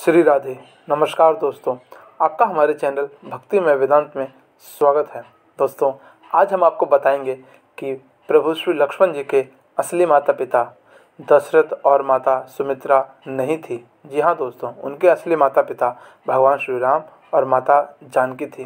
श्री राधे, नमस्कार दोस्तों। आपका हमारे चैनल भक्ति में वेदांत में स्वागत है। दोस्तों, आज हम आपको बताएँगे कि प्रभु श्री लक्ष्मण जी के असली माता पिता दशरथ और माता सुमित्रा नहीं थी। जी हाँ दोस्तों, उनके असली माता पिता भगवान श्री राम और माता जानकी थी।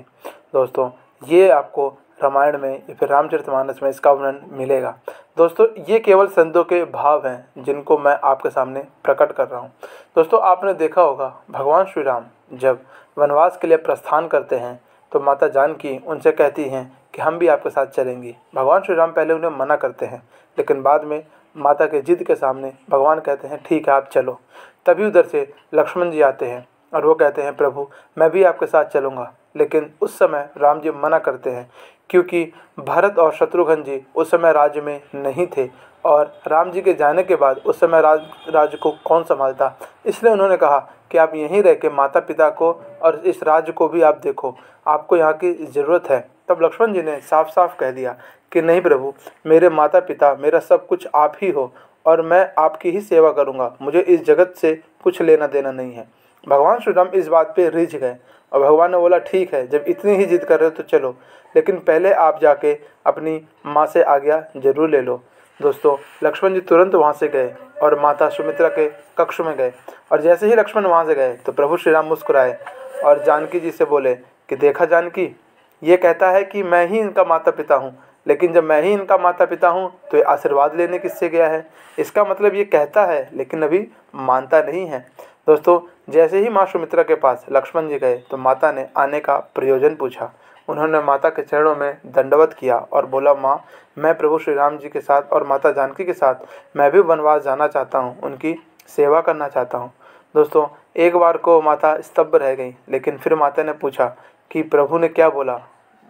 दोस्तों, ये आपको रामायण में या फिर रामचरितमानस में इसका वर्णन मिलेगा। दोस्तों, ये केवल संतों के भाव हैं, जिनको मैं आपके सामने प्रकट कर रहा हूँ। दोस्तों, आपने देखा होगा, भगवान श्री राम जब वनवास के लिए प्रस्थान करते हैं तो माता जानकी उनसे कहती हैं कि हम भी आपके साथ चलेंगी। भगवान श्री राम पहले उन्हें मना करते हैं, लेकिन बाद में माता के जिद के सामने भगवान कहते हैं, ठीक है, आप चलो। तभी उधर से लक्ष्मण जी आते हैं और वो कहते हैं, प्रभु, मैं भी आपके साथ चलूँगा। लेकिन उस समय राम जी मना करते हैं क्योंकि भरत और शत्रुघ्न जी उस समय राज्य में नहीं थे और राम जी के जाने के बाद उस समय राज, राज्य को कौन संभालता? इसलिए उन्होंने कहा कि आप यहीं रह के माता पिता को और इस राज्य को भी आप देखो। आपको यहाँ की ज़रूरत है। तब लक्ष्मण जी ने साफ़ साफ़ कह दिया कि नहीं प्रभु, मेरे माता पिता मेरा सब कुछ आप ही हो और मैं आपकी ही सेवा करूँगा। मुझे इस जगत से कुछ लेना देना नहीं है। भगवान श्री राम इस बात पे रिझ गए और भगवान ने बोला, ठीक है, जब इतनी ही जिद कर रहे हो तो चलो, लेकिन पहले आप जाके अपनी माँ से आज्ञा ज़रूर ले लो। दोस्तों, लक्ष्मण जी तुरंत वहाँ से गए और माता सुमित्रा के कक्ष में गए और जैसे ही लक्ष्मण वहाँ से गए तो प्रभु श्री राम मुस्कुराए और जानकी जी से बोले कि, देखा जानकी, ये कहता है कि मैं ही इनका माता पिता हूँ, लेकिन जब मैं ही इनका माता पिता हूँ तो ये आशीर्वाद लेने किससे गया है? इसका मतलब ये कहता है, लेकिन अभी मानता नहीं है। दोस्तों, जैसे ही माँ सुमित्रा के पास लक्ष्मण जी गए तो माता ने आने का प्रयोजन पूछा। उन्होंने माता के चरणों में दंडवत किया और बोला, माँ, मैं प्रभु श्री राम जी के साथ और माता जानकी के साथ, मैं भी वनवास जाना चाहता हूँ, उनकी सेवा करना चाहता हूँ। दोस्तों, एक बार को माता स्तब्ध रह गई, लेकिन फिर माता ने पूछा कि प्रभु ने क्या बोला?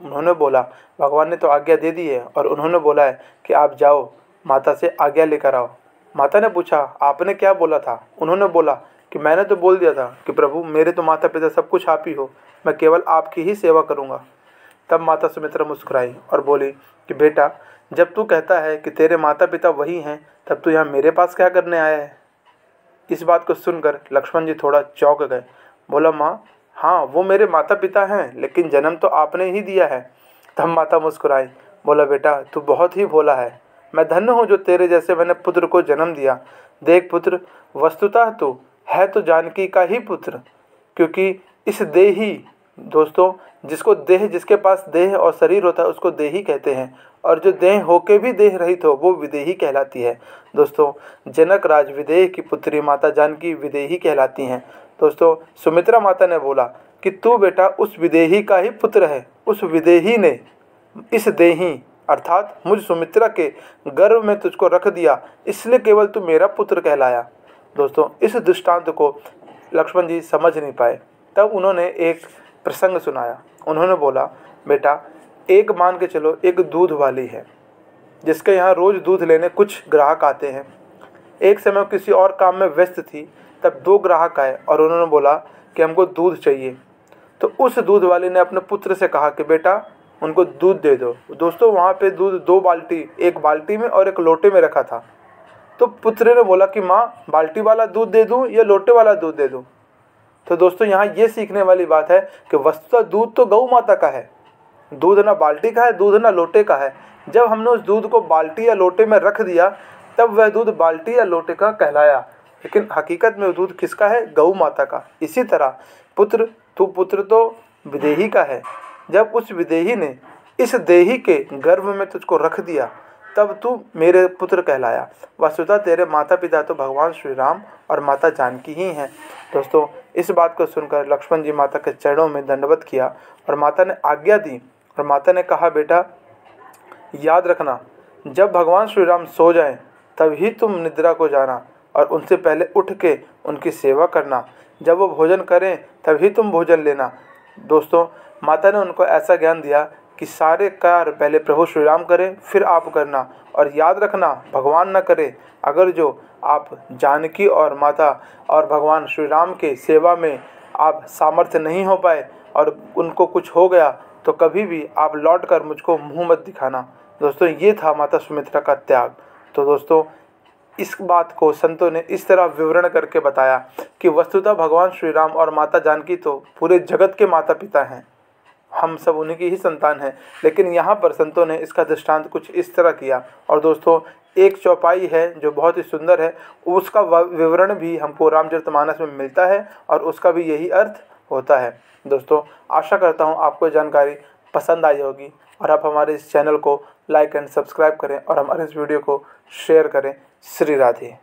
उन्होंने बोला, भगवान ने तो आज्ञा दे दी है और उन्होंने बोला है कि आप जाओ, माता से आज्ञा लेकर आओ। माता ने पूछा, आपने क्या बोला था? उन्होंने बोला कि मैंने तो बोल दिया था कि प्रभु, मेरे तो माता पिता सब कुछ आप ही हो। मैं केवल आपकी ही सेवा करूँगा। तब माता सुमित्रा मुस्कुराई और बोली कि बेटा, जब तू कहता है कि तेरे माता पिता वही हैं, तब तू यहाँ मेरे पास क्या करने आया है? इस बात को सुनकर लक्ष्मण जी थोड़ा चौंक गए। बोला, माँ हाँ वो मेरे माता पिता हैं, लेकिन जन्म तो आपने ही दिया है। तब माता मुस्कुराई, बोला, बेटा, तू बहुत ही भोला है। मैं धन्य हूँ जो तेरे जैसे मैंने पुत्र को जन्म दिया। देख पुत्र, वस्तुतः तो है तो जानकी का ही पुत्र, क्योंकि इस देही दोस्तों, जिसको देह, जिसके पास देह और शरीर होता है, उसको देही कहते हैं। और जो देह होके भी देह रहित हो, वो विदेही कहलाती है। दोस्तों, जनक राज विदेह की पुत्री माता जानकी विदेही कहलाती हैं। दोस्तों, सुमित्रा माता ने बोला कि तू बेटा उस विदेही का ही पुत्र है, उस विदेही ने इस देही, अर्थात मुझ सुमित्रा के गर्भ में तुझको रख दिया, इसलिए केवल तू मेरा पुत्र कहलाया। दोस्तों, इस दृष्टांत को लक्ष्मण जी समझ नहीं पाए। तब उन्होंने एक प्रसंग सुनाया। उन्होंने बोला, बेटा, एक मान के चलो, एक दूध वाली है, जिसके यहाँ रोज़ दूध लेने कुछ ग्राहक आते हैं। एक समय किसी और काम में व्यस्त थी, तब दो ग्राहक आए और उन्होंने बोला कि हमको दूध चाहिए। तो उस दूध वाले ने अपने पुत्र से कहा कि, बेटा, उनको दूध दे दो। दोस्तों, वहाँ पे दूध दो बाल्टी, एक बाल्टी में और एक लोटे में रखा था। तो पुत्र ने बोला कि माँ, बाल्टी वाला दूध दे दूँ या लोटे वाला दूध दे दूँ? तो दोस्तों, यहाँ ये सीखने वाली बात है कि वस्तुतः दूध तो गौ माता का है। दूध ना बाल्टी का है, दूध ना लोटे का है। जब हमने उस दूध को बाल्टी या लोटे में रख दिया, तब वह दूध बाल्टी या लोटे का कहलाया। लेकिन हकीकत में दूध किसका है? गौ माता का। इसी तरह पुत्र, तू पुत्र तो विदेही का है। जब उस विदेही ने इस देही के गर्भ में तुझको रख दिया तब तू मेरे पुत्र कहलाया। वस्तुतः तेरे माता पिता तो भगवान श्री राम और माता जानकी ही हैं। दोस्तों, इस बात को सुनकर लक्ष्मण जी माता के चरणों में दंडवत किया और माता ने आज्ञा दी और माता ने कहा, बेटा, याद रखना, जब भगवान श्री राम सो जाएँ तभी तुम निद्रा को जाना और उनसे पहले उठ के उनकी सेवा करना। जब वो भोजन करें तभी तुम भोजन लेना। दोस्तों, माता ने उनको ऐसा ज्ञान दिया कि सारे कार्य पहले प्रभु श्री राम करें, फिर आप करना। और याद रखना, भगवान न करे। अगर जो आप जानकी और माता और भगवान श्री राम के सेवा में आप सामर्थ्य नहीं हो पाए और उनको कुछ हो गया तो कभी भी आप लौट कर मुझको मुँह मत दिखाना। दोस्तों, ये था माता सुमित्रा का त्याग। तो दोस्तों, इस बात को संतों ने इस तरह विवरण करके बताया कि वस्तुतः भगवान श्री राम और माता जानकी तो पूरे जगत के माता पिता हैं। हम सब उन्हीं की ही संतान हैं। लेकिन यहाँ पर संतों ने इसका दृष्टांत कुछ इस तरह किया। और दोस्तों, एक चौपाई है जो बहुत ही सुंदर है। उसका विवरण भी हमको रामचरितमानस में मिलता है और उसका भी यही अर्थ होता है। दोस्तों, आशा करता हूँ आपको जानकारी पसंद आई होगी। और आप हमारे इस चैनल को लाइक एंड सब्सक्राइब करें और हमारे इस वीडियो को शेयर करें। श्री राधे।